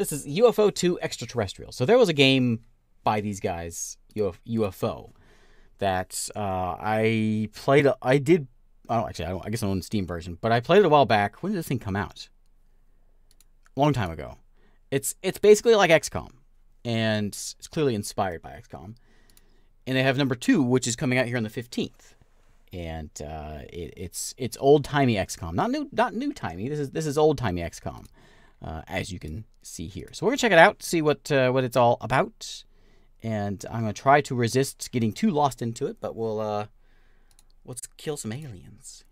This is UFO 2 Extraterrestrial. So there was a game by these guys, UFO, that uh, I played. I did. Oh, actually, I, don't, I guess I own the Steam version, but I played it a while back. When did this thing come out? A long time ago. It's it's basically like XCOM, and it's clearly inspired by XCOM. And they have number two, which is coming out here on the fifteenth, and uh, it, it's it's old timey XCOM, not new not new timey. This is this is old timey XCOM, uh, as you can see here. So we're gonna check it out, see what uh, what it's all about, and I'm gonna try to resist getting too lost into it. But we'll uh, let's kill some aliens.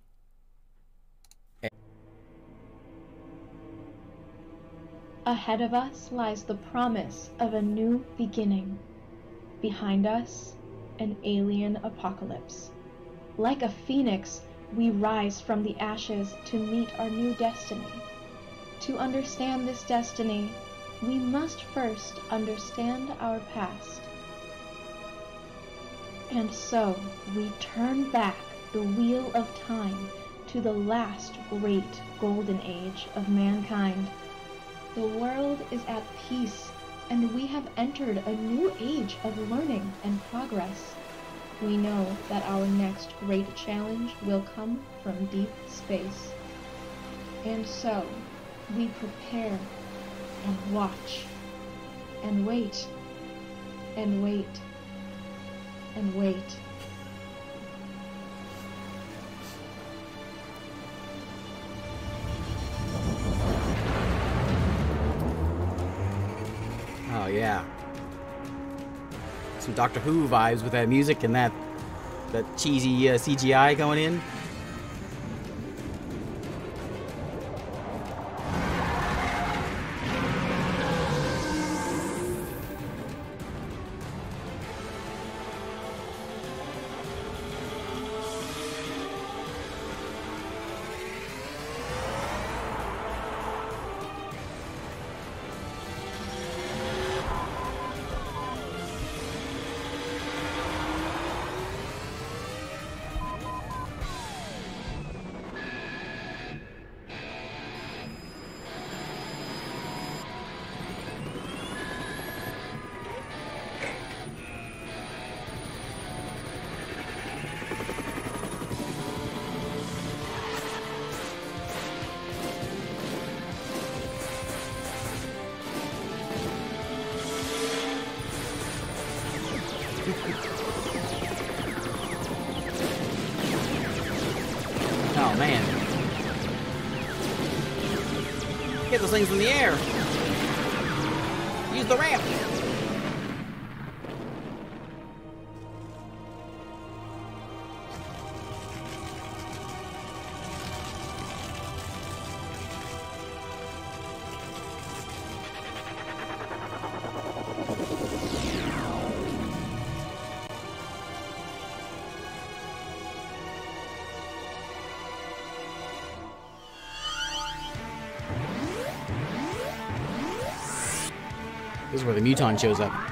Ahead of us lies the promise of a new beginning. Behind us, an alien apocalypse. Like a phoenix, we rise from the ashes to meet our new destiny. To understand this destiny, we must first understand our past. And so we turn back the wheel of time to the last great golden age of mankind. The world is at peace, and we have entered a new age of learning and progress. We know that our next great challenge will come from deep space. And so, we prepare and watch and wait and wait and wait. Oh yeah. Some Doctor Who vibes with that music and that that cheesy uh, CGI going in. Man. Get those things in the air. Use the ramp. Where the muton shows up.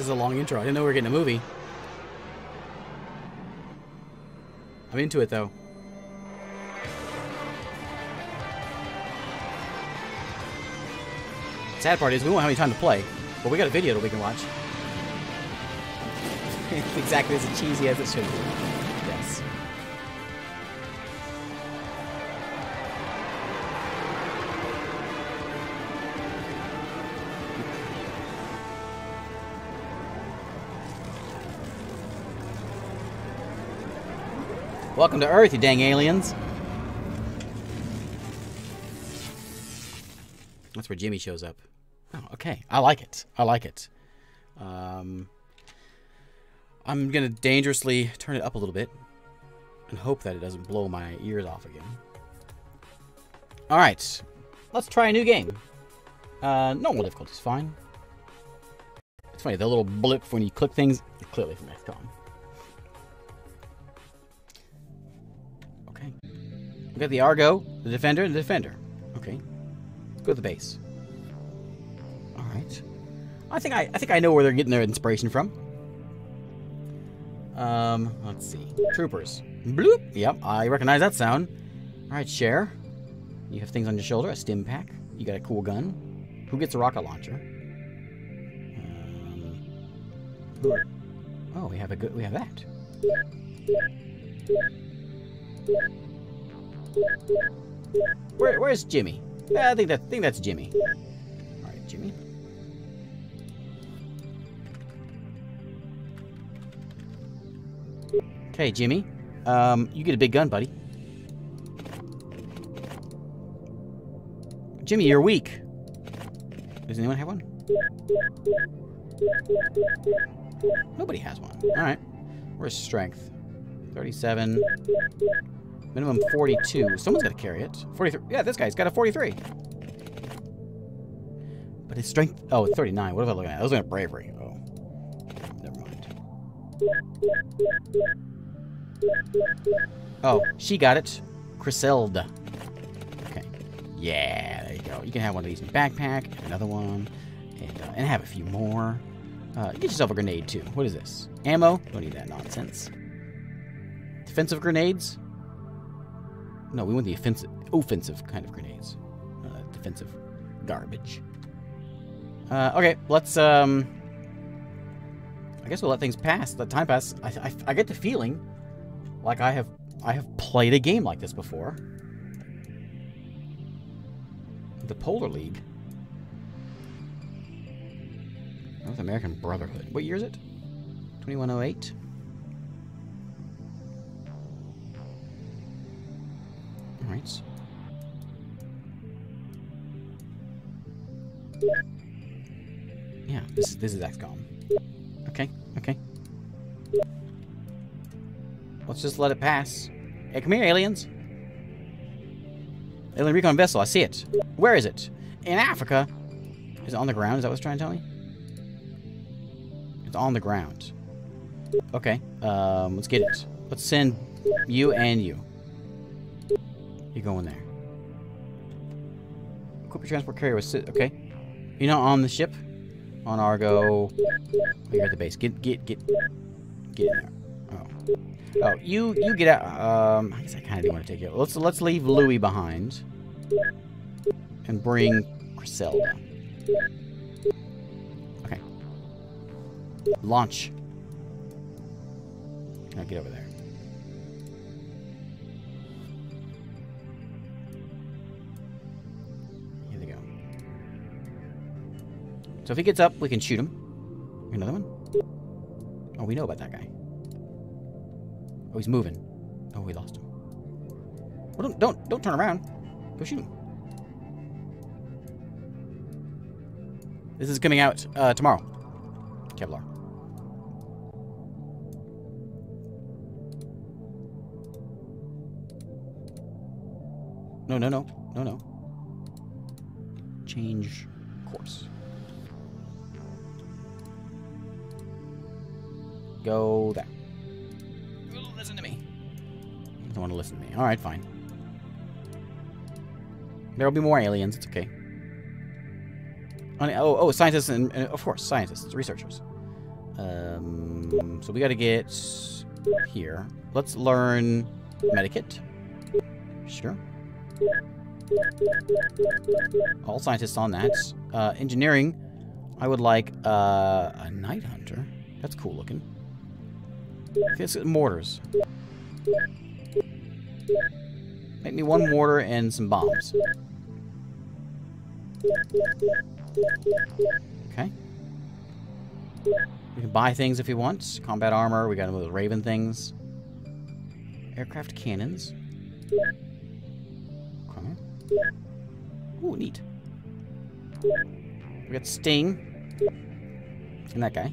This is a long intro. I didn't know we were getting a movie. I'm into it though. Sad part is we won't have any time to play, but we got a video that we can watch. exactly as cheesy as it should be. Welcome to Earth, you dang aliens. That's where Jimmy shows up. Oh, okay. I like it. I like it. Um, I'm going to dangerously turn it up a little bit. and hope that it doesn't blow my ears off again. All right, let's try a new game. Uh, normal difficulty is fine. It's funny, the little blip when you click things, clearly from XCOM. We got the Argo, the Defender, and the Defender. Okay. Let's go to the base. All right. I think I, I think I know where they're getting their inspiration from. Um, let's see. Troopers. Bloop. Yep, I recognize that sound. All right, share. You have things on your shoulder. A stim pack. You got a cool gun. Who gets a rocket launcher? Um, oh, we have a good. We have that. Where, where's Jimmy? Yeah, I think that think that's Jimmy. All right, Jimmy. Okay, Jimmy. Um, you get a big gun, buddy. Jimmy, you're weak. Does anyone have one? Nobody has one. All right. Where's strength? 37. Minimum 42. Someone's got to carry it. 43. Yeah, this guy's got a 43. But his strength... Oh, 39. What am I looking at? I was looking at bravery. Oh. Never mind. Oh, she got it. Griselda. Okay. Yeah, there you go. You can have one of these in your backpack, another one, and, uh, and have a few more. Uh, get yourself a grenade, too. What is this? Ammo? Don't need that nonsense. Defensive grenades? No, we want the offensive, offensive kind of grenades. Uh, defensive garbage. Uh, okay, let's, um... I guess we'll let things pass. Let time pass. I, I, I get the feeling like I have I have played a game like this before. The Polar League. North American Brotherhood. What year is it? 2108. Yeah, this is this is XCOM. Okay, okay. Let's just let it pass. Hey, come here, aliens. Alien recon vessel, I see it. Where is it? In Africa. Is it on the ground? Is that what it's trying to tell me? It's on the ground. Okay, um, let's get it. Let's send you and you. You go in there. Equip your transport carrier with sit. Okay. You're not on the ship. On Argo. Oh, you're at the base. Get, get, get, get in there. Oh. Oh, you you get out. Um, I guess I kind of do want to take you. Let's let's leave Louis behind and bring Griselda. Okay. Launch. Now get over there. So if he gets up, we can shoot him. Another one. Oh, we know about that guy. Oh, he's moving. Oh, we lost him. Well, don't, don't, don't turn around. Go shoot him. This is coming out uh, tomorrow. Kevlar. No, no, no, no, no. Change course. Go there. Listen to me. You don't want to listen to me. All right, fine. There'll be more aliens. It's okay. Oh, oh, oh scientists and, and of course scientists, researchers. Um, so we got to get here. Let's learn medikit. Sure. All scientists on that. Uh, engineering. I would like uh, a night hunter. That's cool looking. Okay, let's get mortars. Make me one mortar and some bombs. Okay. We can buy things if we want. Combat armor. We got those Raven things. Aircraft cannons. Here. Ooh, neat. We got Sting. And that guy.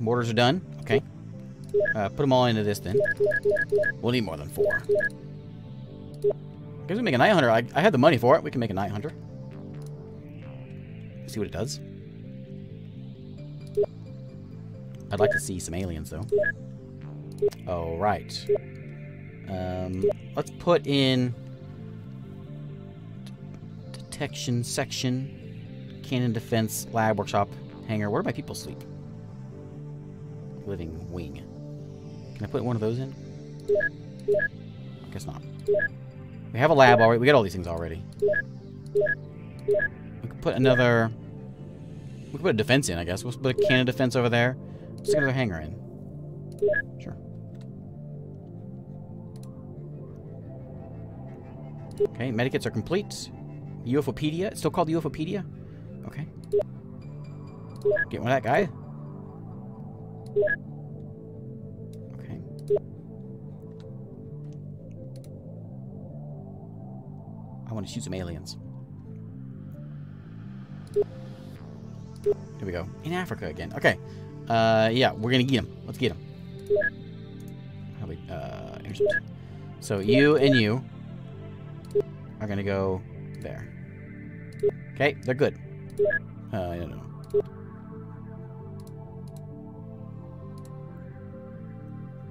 Mortars are done. Okay. Uh, put them all into this then. We'll need more than four. I Guess we make a night hunter. I, I had the money for it. We can make a night hunter. See what it does. I'd like to see some aliens though. Oh right. Um, let's put in detection section, cannon defense, lab, workshop, hangar. Where do my people sleep? Living wing. Can I put one of those in? I guess not. We have a lab already. We got all these things already. We could put another... We could put a defense in, I guess. We'll put a cannon defense over there. Get another hangar in. Sure. Okay, medikits are complete. UFOpedia. It's still called UFOpedia? Okay. Get one of that guy. Okay. I want to shoot some aliens. Here we go. In Africa again. Okay. Uh, yeah, we're gonna get them. Let's get them. How we, uh, intercept. So you and you are gonna go there. Okay, they're good. Uh, I don't know.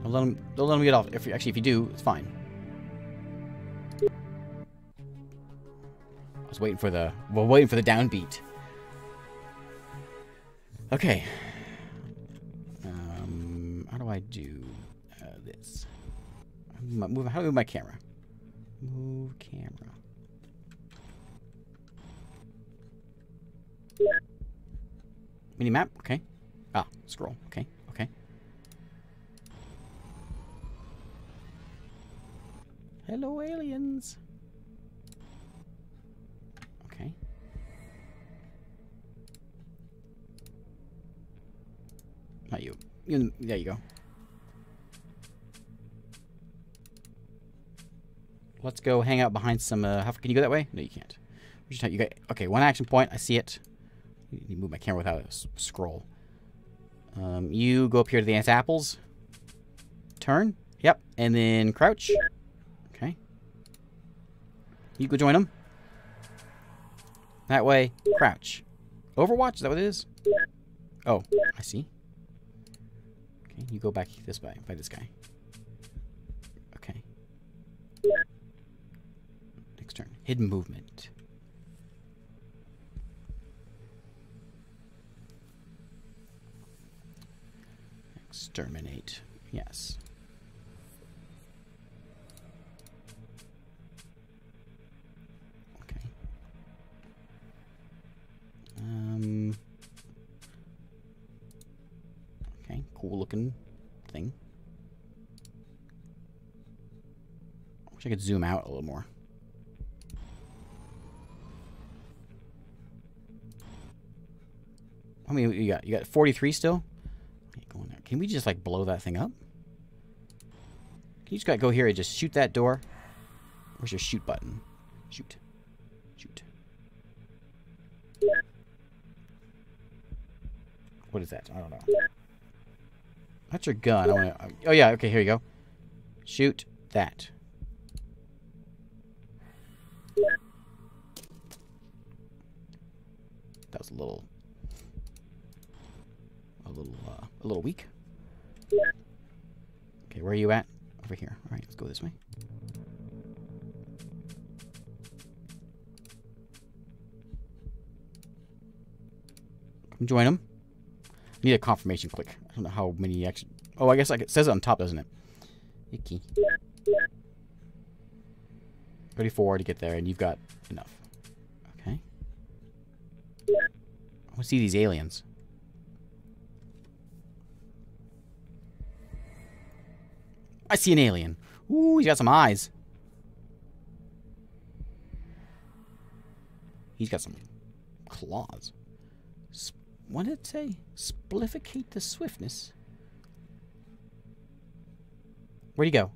Don't let them, don't let them get off. If actually, if you do, it's fine. I was waiting for the, well, waiting for the downbeat. Okay. Um, how do I do uh, this? Move, how do I move my camera? Move camera. Mini map, okay. Ah, scroll, okay, okay. Hello, aliens. Okay. Not you. you. There you go. Let's go hang out behind some. Uh, how can you go that way? No, you can't. You got okay. One action point. I see it. You move my camera without a scroll. Um, you go up here to the apples. Turn. Yep. And then crouch. You go join them. That way. Crouch. Overwatch? Is that what it is? Oh, I see. Okay, you go back this way, by this guy. Okay. Next turn. Hidden movement. Exterminate. Yes. Looking thing. I wish I could zoom out a little more. How many you got? You got 43 still? Can we just like blow that thing up? Can you just gotta go here and just shoot that door? Where's your shoot button? Shoot. Shoot. What is that? I don't know. That's your gun. I wanna, oh yeah, okay, here you go. Shoot that. That was a little a little uh, a little weak. Okay, where are you at? Over here. All right, let's go this way. Come join them. Need a confirmation click. I don't know how many actually. Oh, I guess like it says it on top, doesn't it? Icky. 34 to get there, and you've got enough. Okay. I want to see these aliens. I see an alien. Ooh, he's got some eyes. He's got some claws what did it say? Splificate the swiftness. Where'd you go?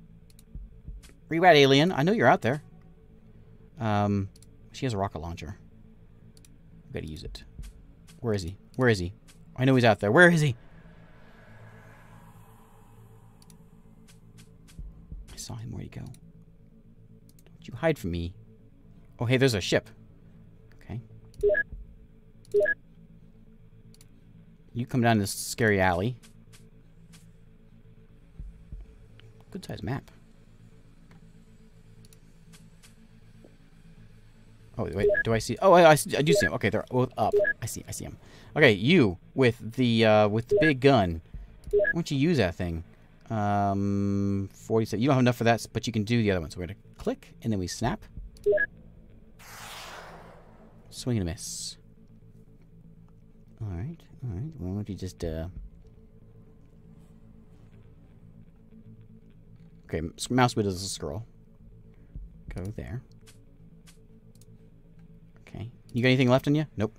Where you at, alien? I know you're out there. Um, she has a rocket launcher. We gotta use it. Where is he? Where is he? I know he's out there. Where is he? I saw him. Where'd he go? Don't you hide from me. Oh, hey, there's a ship. Okay. You come down this scary alley. Good sized map. Oh, wait, do I see? Oh, I, I, I do see him. Okay, they're both up. I see, I see him. Okay, you with the uh, with the big gun. Why don't you use that thing? Um, 47. You don't have enough for that, but you can do the other one. So we're going to click, and then we snap. Swing and a miss. Alright, alright. Why don't you just, uh... Okay, mouse wheel is a scroll. Go there. Okay. You got anything left in you? Nope.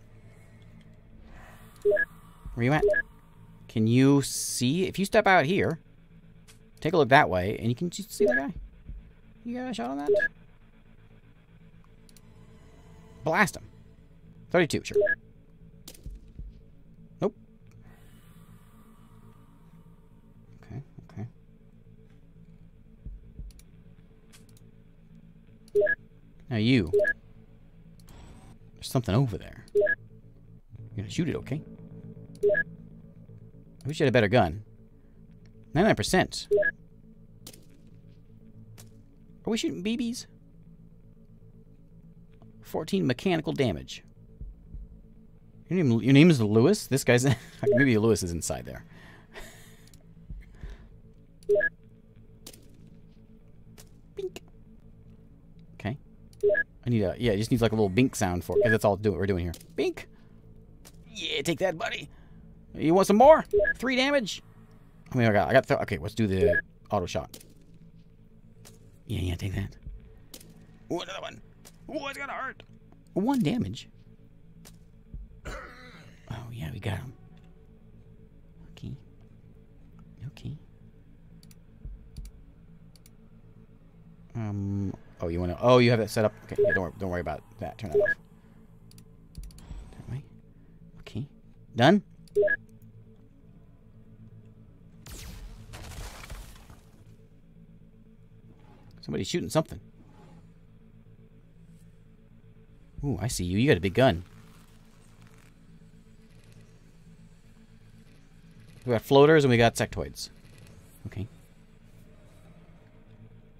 Where you at? Can you see? If you step out here, take a look that way, and you can just see that guy. You got a shot on that? Blast him. 32, sure. Now you. There's something over there. You're gonna shoot it, okay? I wish you had a better gun. 99%. Are we shooting BBs? 14 mechanical damage. Your name, your name is Lewis? This guy's... maybe Lewis is inside there. I need a... Yeah, it just needs like a little bink sound for it, because that's all do we're doing here. Bink! Yeah, take that, buddy. You want some more? Three damage? I mean, I got... I got okay, let's do the auto shot. Yeah, yeah, take that. Ooh, another one. Ooh, it's gonna hurt. One damage. Oh, yeah, we got him. Okay. Okay. Um, oh, you want to... Oh, you have that set up. Okay, yeah, don't, worry, don't worry about that. Turn that off. That way. Okay. Done? Somebody's shooting something. Ooh, I see you. You got a big gun. We got floaters and we got sectoids. Okay.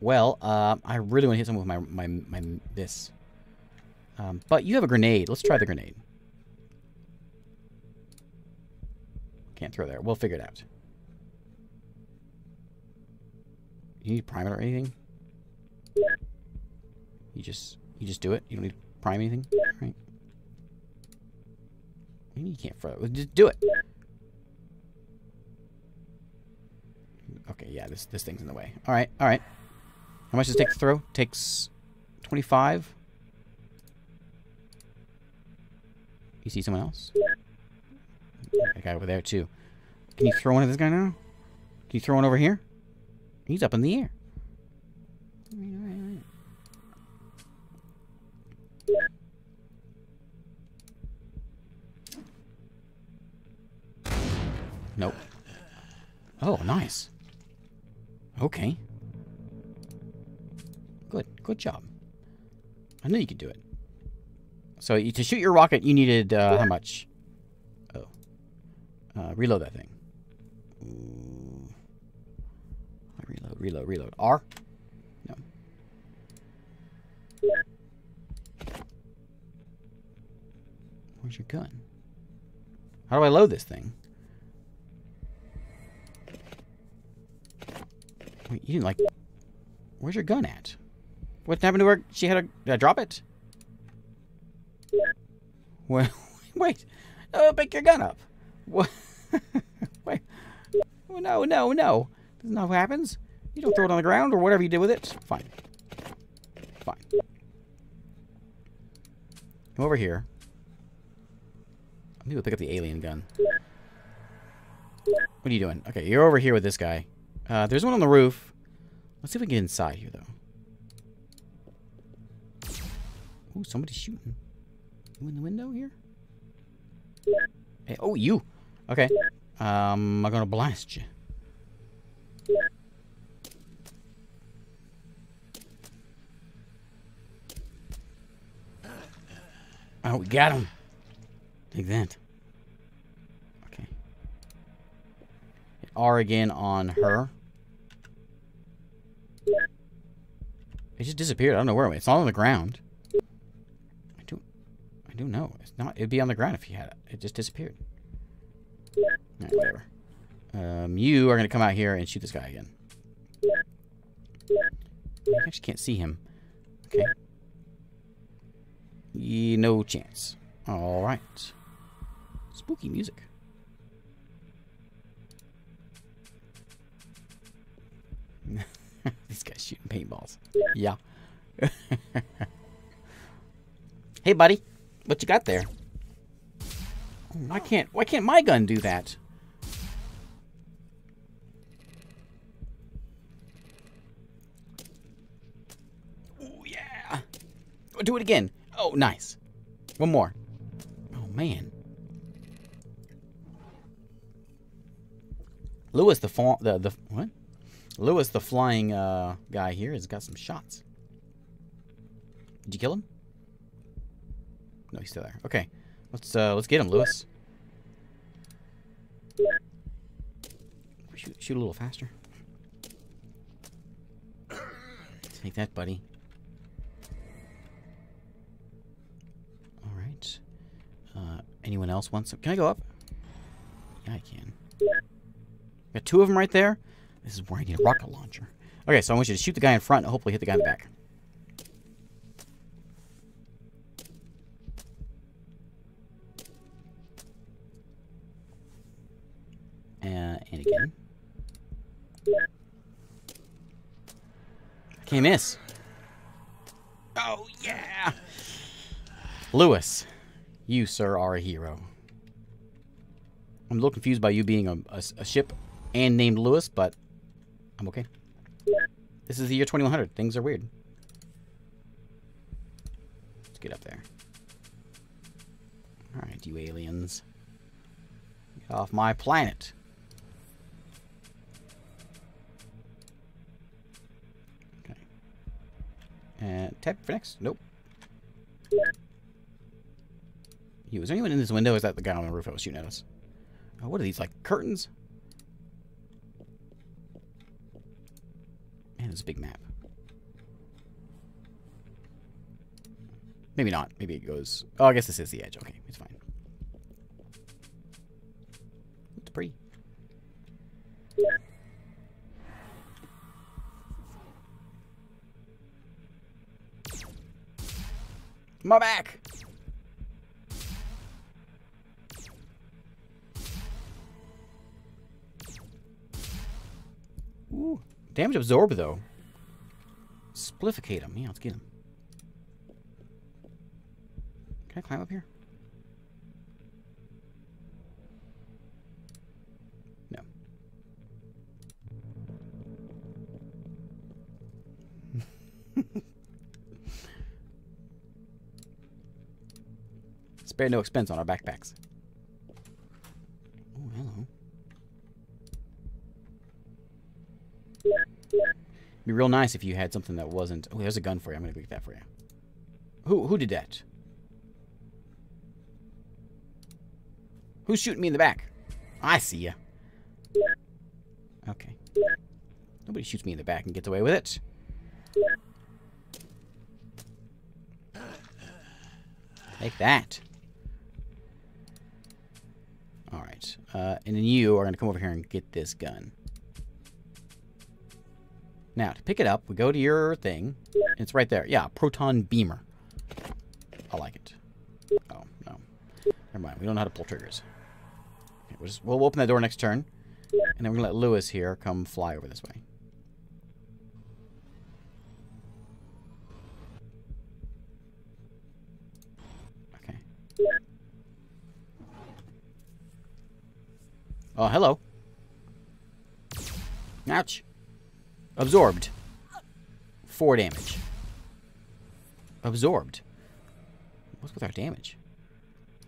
Well, uh, I really want to hit someone with my, my, my this. Um, but you have a grenade. Let's try the grenade. Can't throw there. We'll figure it out. You need prime it or anything? You just you just do it. You don't need to prime anything, right? You can't throw it. Just do it. Okay, yeah, this this thing's in the way. All right, all right. How much does it take to throw? Takes 25. You see someone else? That guy over there, too. Can you throw one at this guy now? Can you throw one over here? He's up in the air. Nope. Oh, nice. Okay. Good. Good job. I knew you could do it. So to shoot your rocket, you needed uh, how much? Oh. Uh, reload that thing. Ooh. Reload, reload, reload. R? No. Where's your gun? How do I load this thing? Wait, you didn't like... Where's your gun at? What happened to her? She had a... Did I drop it? Well, wait. Oh, pick your gun up. What? wait. Oh, no, no, no. That's not what happens. You don't throw it on the ground or whatever you did with it. Fine. Fine. Come over here. Maybe we'll pick up the alien gun. What are you doing? Okay, you're over here with this guy. Uh, there's one on the roof. Let's see if we can get inside here, though. Oh, somebody's shooting. You in the window here? Hey, oh, you. Okay. Um, I'm gonna blast you. Oh, we got him. Take that. Okay. Hit R again on her. It just disappeared. I don't know where it went. It's all on the ground. I do know. It's not it'd be on the ground if he had it. It just disappeared. Alright, whatever. Um, you are gonna come out here and shoot this guy again. I actually can't see him. Okay. No chance. Alright. Spooky music. These guys shooting paintballs. Yeah. hey, buddy. What you got there? Oh, why can't why can't my gun do that? Oh yeah. Do it again. Oh, nice. One more. Oh man. Lewis, the fa- the the what? Lewis, the flying uh, guy here, has got some shots. Did you kill him? No, he's still there. Okay, let's uh, let's get him, Lewis. Shoot, shoot a little faster. Take that, buddy. All right. Uh, anyone else wants some? Can I go up? Yeah, I can. Got two of them right there. This is where I need a rocket launcher. Okay, so I want you to shoot the guy in front and hopefully hit the guy in the back. Uh, and again. Can't miss. Oh, yeah! Lewis, you, sir, are a hero. I'm a little confused by you being a, a, a ship and named Lewis, but I'm okay. This is the year 2100. Things are weird. Let's get up there. Alright, you aliens. Get off my planet. And tap for next. Nope. You, is there anyone in this window? Is that the guy on the roof that was shooting at us? Oh, what are these, like curtains? Man, it's a big map. Maybe not. Maybe it goes... Oh, I guess this is the edge. Okay, it's fine. My back! Ooh. Damage absorb, though. Splificate him. Yeah, let's get him. Can I climb up here? No expense on our backpacks. Oh, hello. Be real nice if you had something that wasn't. Oh, there's a gun for you. I'm gonna go get that for you. Who who did that? Who's shooting me in the back? I see ya. Okay. Nobody shoots me in the back and gets away with it. Take that. Alright. Uh, and then you are going to come over here and get this gun. Now, to pick it up, we go to your thing. It's right there. Yeah, proton beamer. I like it. Oh, no. Never mind. We don't know how to pull triggers. Okay, we'll, just, we'll open that door next turn. And then we're going to let Lewis here come fly over this way. Okay. Oh, hello. Ouch. Absorbed. Four damage. Absorbed. What's with our damage?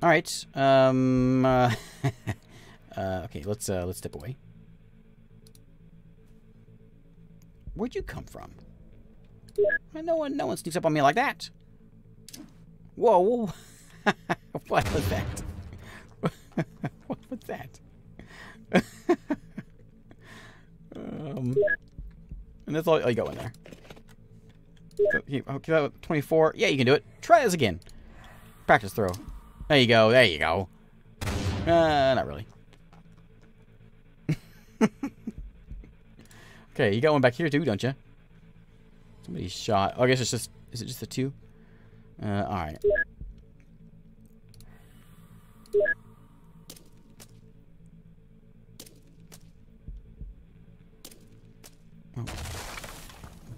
All right. Um. Uh, uh, okay. Let's uh, let's step away. Where'd you come from? No one, no one sneaks up on me like that. Whoa. whoa. what was that? what was that? um, and that's all, all you got in there. So, you- Okay, that was 24. Yeah, you can do it. Try this again. Practice throw. There you go. There you go. Uh, not really. okay, you got one back here too, don't you? Somebody shot. Oh, I guess it's just. Is it just the two? Uh, all right.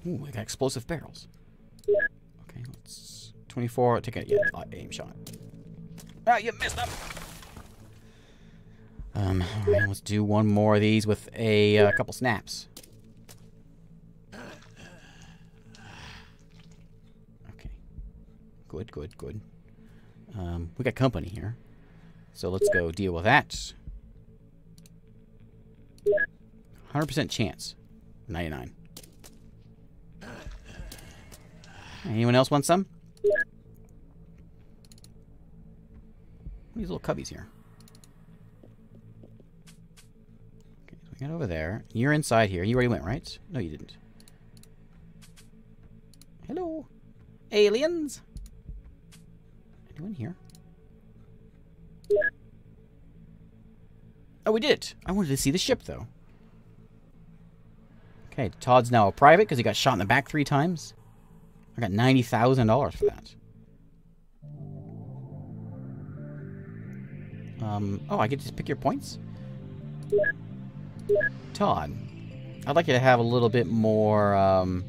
Ooh, I got explosive barrels. Okay, let's 24. Take a yeah, aim shot. Ah, you missed them. Um, all right, let's do one more of these with a uh, couple snaps. Okay. Good, good, good. Um, we got company here. So let's go deal with that. 100% chance. 99. Anyone else want some? These little cubbies here. Okay, so we got over there. You're inside here. You already went, right? No, you didn't. Hello. Aliens. Anyone here? Oh, we did it. I wanted to see the ship, though. Okay, Todd's now a private because he got shot in the back three times. I got $90,000 for that. Um, oh, I get to pick your points? Todd, I'd like you to have a little bit more, um,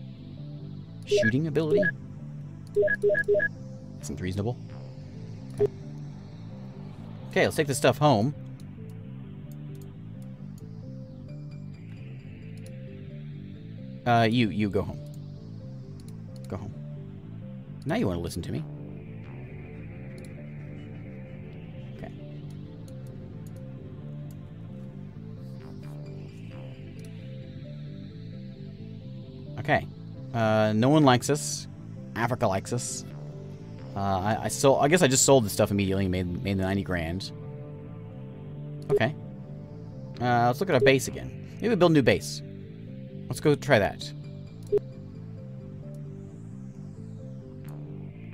shooting ability. Seems reasonable. Okay, let's take this stuff home. Uh, you, you go home. Go home. Now you want to listen to me. Okay. Okay. Uh, no one likes us. Africa likes us. Uh, I, I sold. I guess I just sold the stuff immediately and made made the ninety grand. Okay. Uh, let's look at our base again. Maybe build a new base. Let's go try that.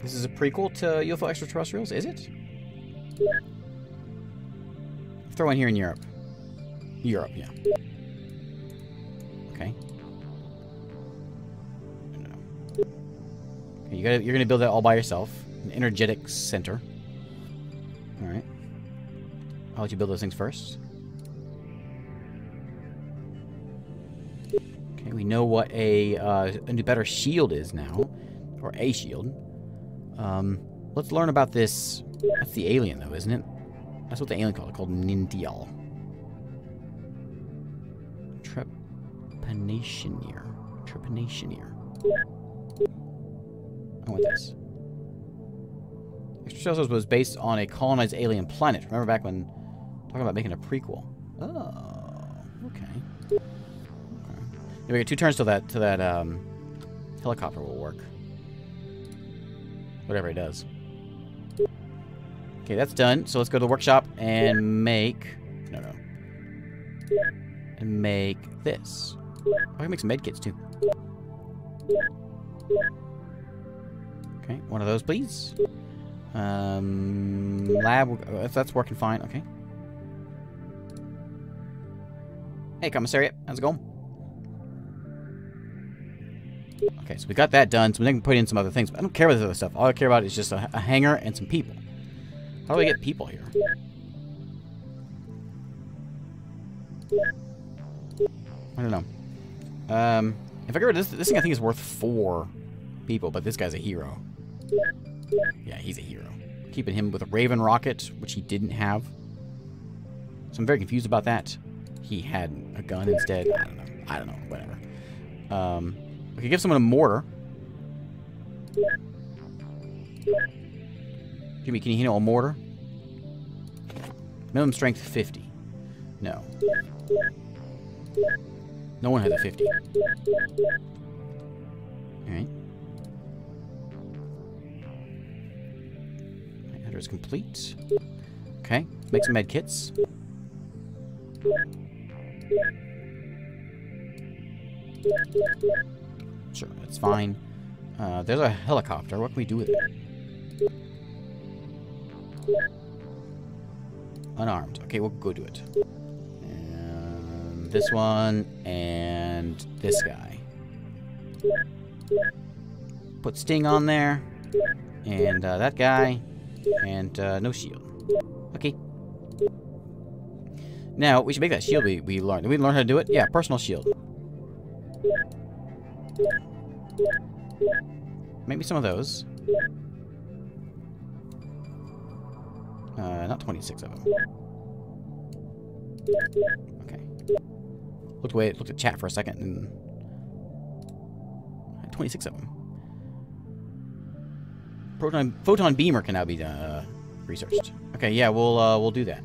This is a prequel to UFO Extraterrestrials, is it? Throw in here in Europe. Europe, yeah. Okay. Okay, you gotta, you're gonna build that all by yourself. An energetic center. All right. I'll let you build those things first. Okay, we know what a uh, a new better shield is now, or a shield. Um, let's learn about this. That's the alien, though, isn't it? That's what the alien called it, called Nintial. Trepanationeer. Trepanationeer. I want this. Extraterrestrials was based on a colonized alien planet. Remember back when talking about making a prequel? Oh, okay. okay. Yeah, we got two turns till that till that um, helicopter will work. Whatever it does. Okay, that's done. So let's go to the workshop and make... No, no. And make this. Oh, I can make some med kits, too. Okay, one of those, please. Um, lab, if that's working fine, okay. Hey, commissariat, how's it going? Okay, so we got that done, so we can put in some other things. But I don't care about this other stuff. All I care about is just a, a hangar and some people. How do I get people here? I don't know. Um, if I get rid of this, this thing I think is worth four people, but this guy's a hero. Yeah, he's a hero. Keeping him with a Raven rocket, which he didn't have. So I'm very confused about that. He had a gun instead. I don't know. I don't know. Whatever. Um, we could give someone a mortar. Jimmy, can you handle a mortar? Minimum strength 50. No. No one has a 50. Alright. Generator is complete. Okay, make some med kits. Sure, that's fine. Uh, there's a helicopter. What can we do with it? Unarmed. Okay, we'll go do it. And this one, and this guy. Put Sting on there. And uh, that guy. And uh, no shield. Okay. Now, we should make that shield we, we learned. Did we learn how to do it? Yeah, personal shield. Maybe some of those. Uh, not 26 of them. Okay. Looked away, looked at chat for a second, and 26 of them. Proton photon beamer can now be uh, researched. Okay, yeah, we'll uh, we'll do that.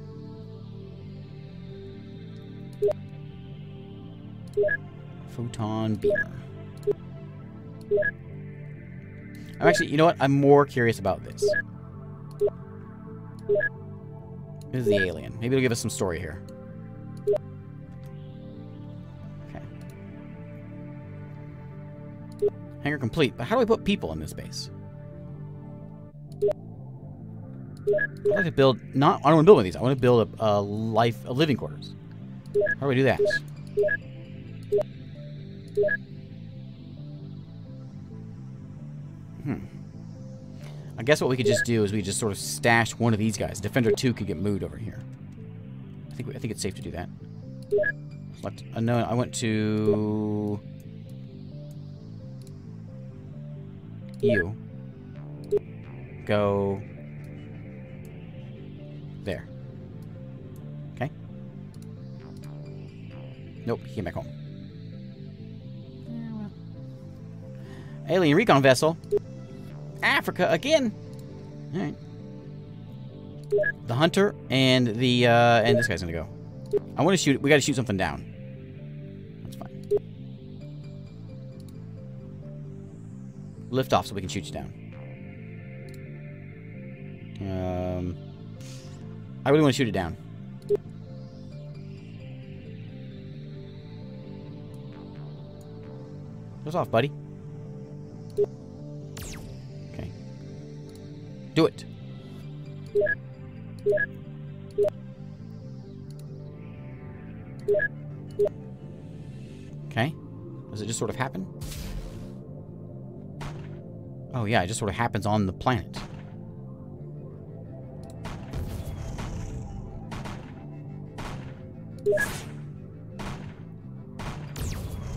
Photon beamer. I'm actually, you know what? I'm more curious about this. This is the alien. Maybe it'll give us some story here. Okay. Hangar complete, but how do I put people in this base? I'd like to build, not, I don't want to build one of these. I want to build a, a life, a living quarters. How do I do that? Hmm. I guess what we could just do is we just sort of stash one of these guys. Defender 2 could get moved over here. I think I think it's safe to do that. Select unknown. I went to you. Go there. Okay. Nope, he came back home. Alien recon vessel. Africa again. All right. The hunter and the uh, and this guy's gonna go. I want to shoot. We got to shoot something down. That's fine. Lift off so we can shoot you down. Um, I really want to shoot it down. Goes off, buddy. Do it. Okay. Does it just sort of happen? Oh yeah, it just sort of happens on the planet.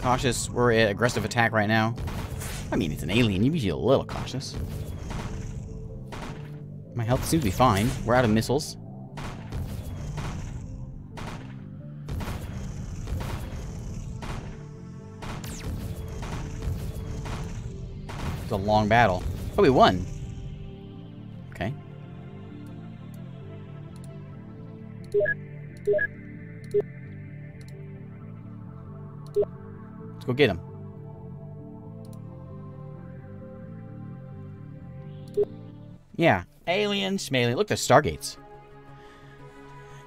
Cautious. We're at aggressive attack right now. I mean, it's an alien. You need to be a little cautious. My health seems to be fine. We're out of missiles. It's a long battle. Oh, we won. Okay. Let's go get him. Yeah, alien, schmalien. Look, there's stargates.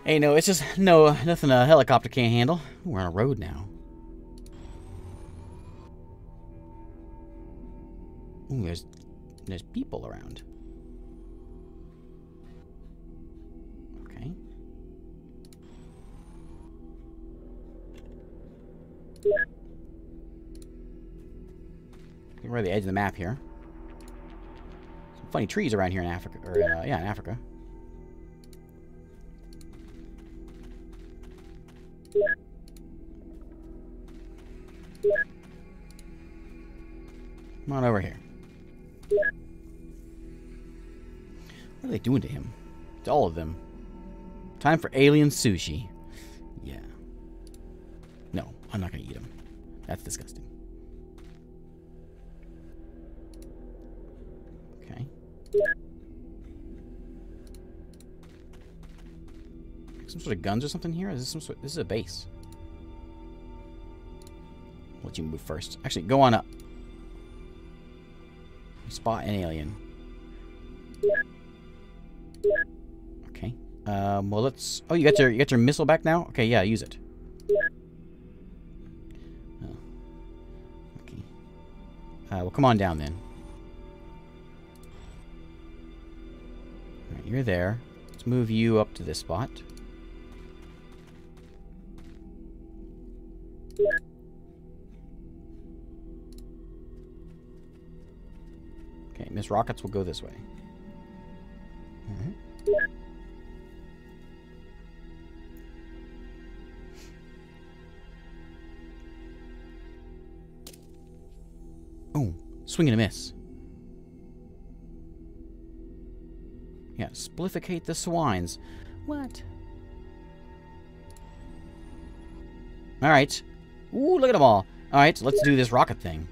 Hey, no, it's just no nothing a helicopter can't handle. We're on a road now. Ooh, there's there's people around. Okay. We're at the edge of the map here. Funny trees around here in Africa, or uh, yeah, in Africa. Come on over here. What are they doing to him? To all of them. Time for alien sushi. Yeah. No, I'm not to eat them. That's disgusting. Some sort of guns or something here? Is this some sort? This is a base. I'll let you move first. Actually, go on up. Spot an alien. Okay. Um, well, let's... Oh, you got your you got your missile back now? Okay, yeah, use it. Oh. Okay. Uh, well, come on down then. Alright, you're there. Let's move you up to this spot. Okay, Miss Rockets will go this way. Mm-hmm. Alright. Oh, swing and a miss. Yeah, splificate the swines. What? Alright. Ooh, look at them all. Alright, let's do this rocket thing.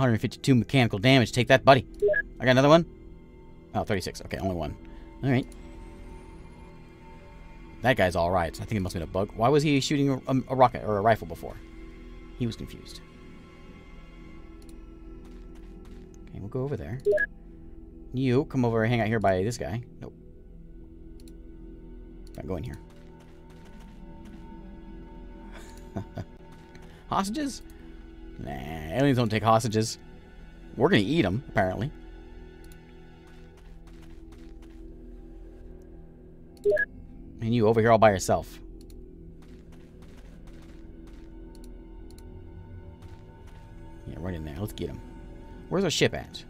152 mechanical damage. Take that, buddy. I got another one? Oh, 36. Okay, only one. Alright. That guy's alright. I think it must have been a bug. Why was he shooting a, a, a rocket or a rifle before? He was confused. Okay, we'll go over there. You, come over and hang out here by this guy. Nope. Not go in here. hostages? Nah, aliens don't take hostages. We're gonna eat them, apparently. And you over here all by yourself. Yeah, right in there. Let's get him. Where's our ship at?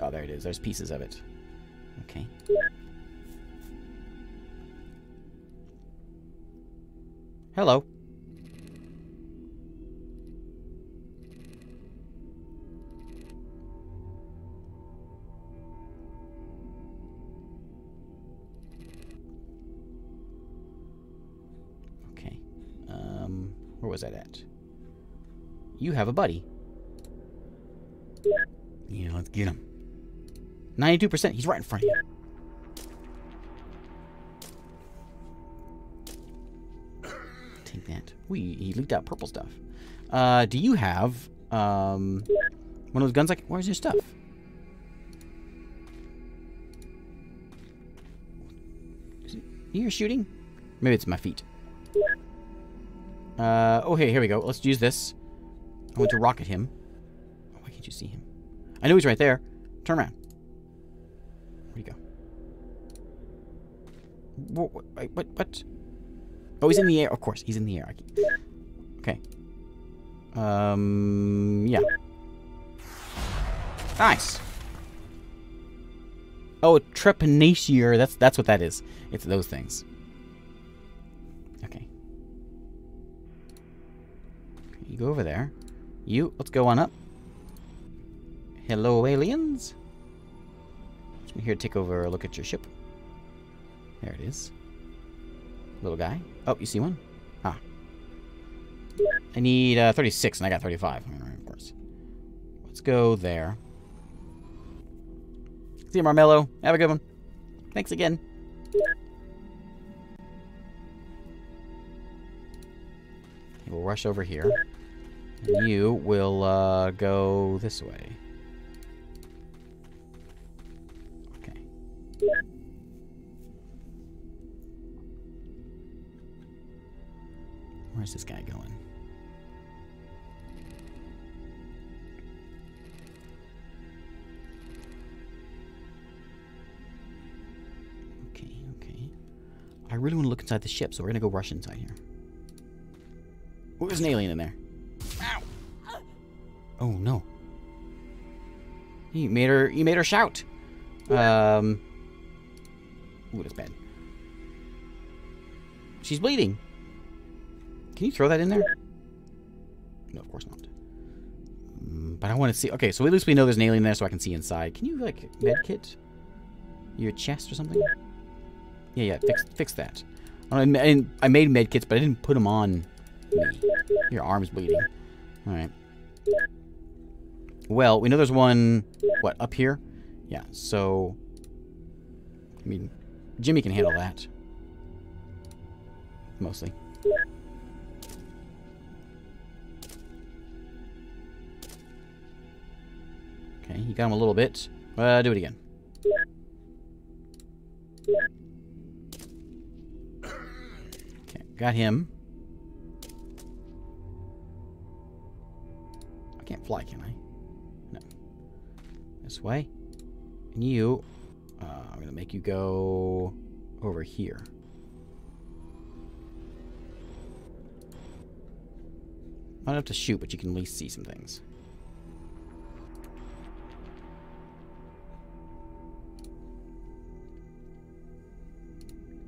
Oh, there it is. There's pieces of it. Okay. Hello. Was that at? You have a buddy. Yeah, let's get him. 92%. He's right in front of you. Take that. We he he leaked out purple stuff. Uh, do you have um, one of those guns? Like, where's your stuff? Is it you're shooting? Maybe it's my feet. Uh, oh, hey, here we go. Let's use this. I want to rocket him. Oh, why can't you see him? I know he's right there. Turn around. Where'd he go? What? What? What? what? Oh, he's in the air. Of course, he's in the air. Okay. Um. Yeah. Nice. Oh, trepanatier. That's that's what that is. It's those things. You go over there. You, let's go on up. Hello, aliens. I'm here to take over a look at your ship. There it is. Little guy. Oh, you see one? Ah. I need uh, 36, and I got 35. Of course. Let's go there. See you, Marmello. Have a good one. Thanks again. We'll rush over here. And you will uh, go this way. Okay. Where's this guy going? Okay, okay. I really want to look inside the ship, so we're going to go rush inside here. Oh, there's an alien in there. Oh, no. You made her, you made her shout. Um. Ooh, that's bad. She's bleeding. Can you throw that in there? No, of course not. Mm, but I want to see. Okay, so at least we know there's an alien there, so I can see inside. Can you like medkit your chest or something? Yeah, yeah. Fix, fix that. I, I, I made medkits, but I didn't put them on me. Your arm's bleeding. All right. Well, we know there's one. What up here? Yeah. So, I mean, Jimmy can handle that. Mostly. Okay, you got him a little bit. Uh, do it again. Okay, got him. I can't fly, can I? This way. And you, uh, I'm gonna make you go over here. Not have to shoot, but you can at least see some things.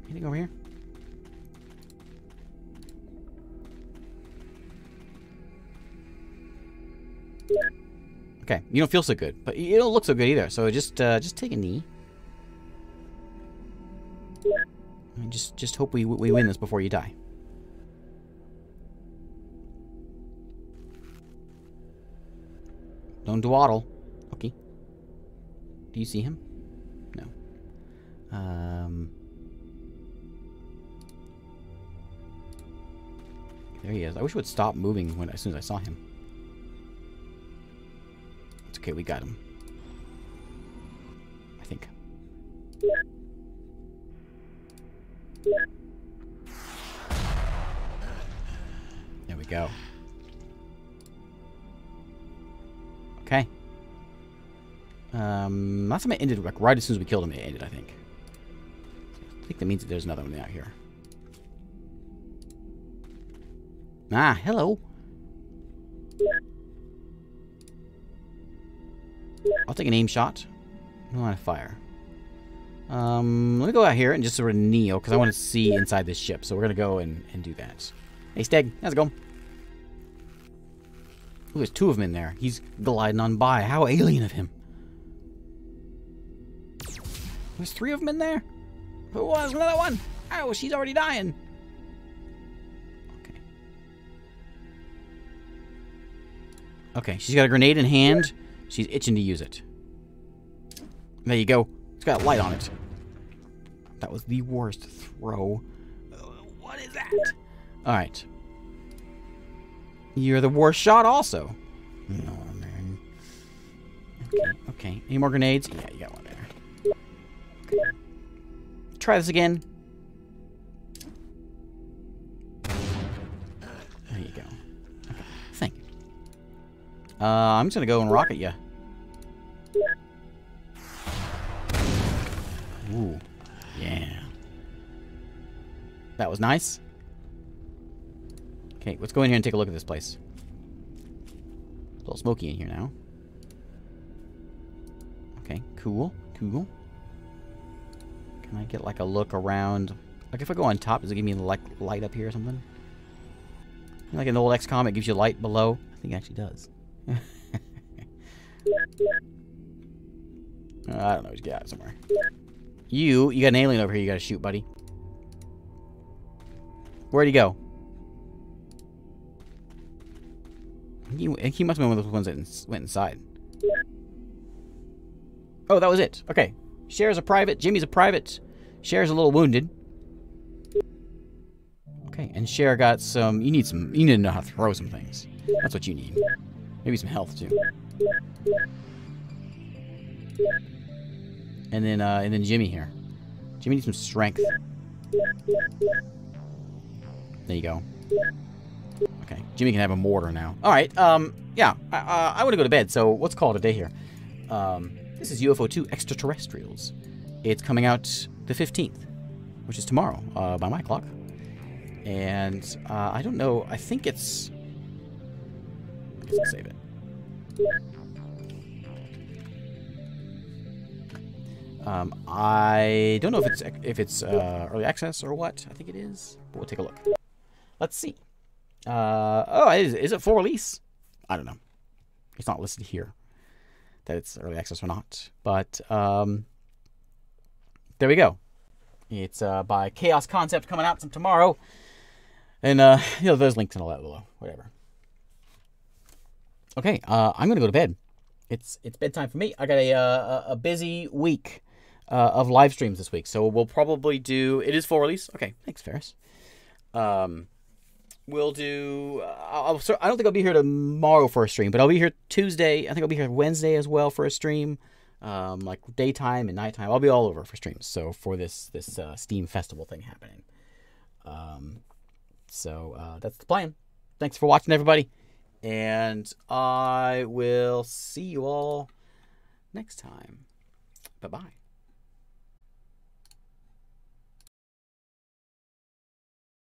Anything over here? Okay, you don't feel so good, but you don't look so good either. So just, uh, just take a knee. Just, just hope we we win this before you die. Don't dawdle. Okay. Do you see him? No. Um. There he is. I wish it would stop moving when as soon as I saw him. Okay, we got him. I think. There we go. Okay. Um, last time it ended like right as soon as we killed him, it ended. I think. I think that means that there's another one out here. Ah, hello. Take an aim shot. I don't want to fire. Um, let me go out here and just sort of kneel, because I want to see inside this ship. So we're going to go and, and do that. Hey, Steg, how's it going? Ooh, there's two of them in there. He's gliding on by. How alien of him. There's three of them in there? Who was another one? Oh, she's already dying. Okay. Okay, she's got a grenade in hand. She's itching to use it. There you go. It's got a light on it. That was the worst throw. Uh, what is that? Alright. You're the worst shot also. No, man. Okay, okay. Any more grenades? Yeah, you got one there. Okay. Try this again. There you go. Okay, thank you. Uh, I'm just gonna go and rocket you. Ooh, yeah. That was nice. Okay, let's go in here and take a look at this place. a little smoky in here now. Okay, cool, cool. Can I get like a look around? Like if I go on top, does it give me like light up here or something? Like an old XCOM, it gives you light below. I think it actually does. Uh, I don't know. He's got it somewhere. You, you got an alien over here. You got to shoot, buddy. Where'd he go? He, he must have been one of those ones that went inside. Oh, that was it. Okay. Cher's a private. Jimmy's a private. Cher's a little wounded. Okay, and Cher got some... You need some... You need to know how to throw some things. That's what you need. Maybe some health, too. And then, uh, and then Jimmy here. Jimmy needs some strength. There you go. Okay, Jimmy can have a mortar now. All right, um, yeah, I, uh, I want to go to bed, so let's call it a day here. Um, this is UFO 2 Extraterrestrials. It's coming out the 15th, which is tomorrow, uh, by my clock. And, uh, I don't know, I think it's... I guess I'll save it. Um, I don't know if it's if it's uh, early access or what. I think it is, but we'll take a look. Let's see. Uh, oh, is, is it for release? I don't know. It's not listed here that it's early access or not. But um, there we go. It's uh, by Chaos Concept coming out some tomorrow. And, uh, you know, there's links and all that below. Whatever. Okay, uh, I'm going to go to bed. It's it's bedtime for me. I got a, uh, a busy week uh, of live streams this week. So we'll probably do. It is full release. Okay, thanks, Ferris. Um, we'll do. Uh, I'll, I don't think I'll be here tomorrow for a stream, but I'll be here Tuesday. I think I'll be here Wednesday as well for a stream, um, like daytime and nighttime. I'll be all over for streams. So for this this uh, Steam Festival thing happening. Um, so uh, that's the plan. Thanks for watching, everybody, and I will see you all next time. Bye bye.